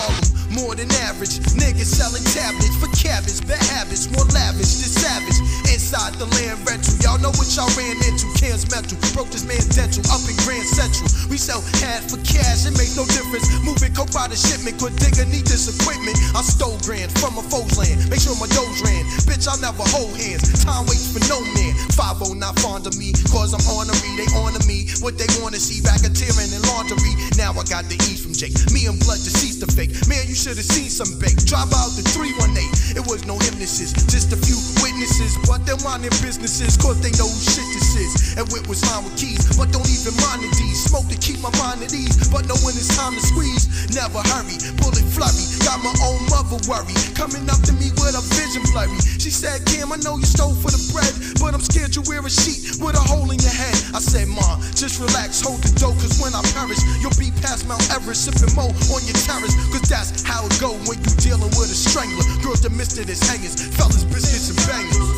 Harlem, more than average. Niggas selling tablets for cabbage, bad habits, more lavish than savage. Inside the land rental, y'all know what y'all ran into. Cam's mental, broke this man dental up in Grand Central. We sell half for cash, it make no difference. Moving coke by the shipment, quit digger, need this equipment. I stole grand from a foe's land, make sure my dough ran. Bitch, I'll never hold hands. Time waits for no man. 5 not fond of me, cause I'm ornery, they honor me. What they wanna see, racketeering and laundry. I got the E from Jake. Me and blood deceased the fake. Man, you should have seen some bake. Drop out the 318. It was no hypnosis, just a few witnesses. But they're minding businesses, cause they know who shit this is. And Wit was fine with keys, but don't even mind the D's. Smoke to keep my mind at ease, but know when it's time to squeeze. Never hurry, bullet flurry. Got my own mother worry. Coming up to me with a vision blurry. She said, Cam, I know you stole for the bread, but I'm scared you wear a sheet with a hole in your head. I said, Ma, just relax, hold the dough, cause when I perish, Mount Everest, sipping mo on your terrace. Cause that's how it go when you dealing with a strangler. Girls that missed it as hangers, fellas, biscuits and bags.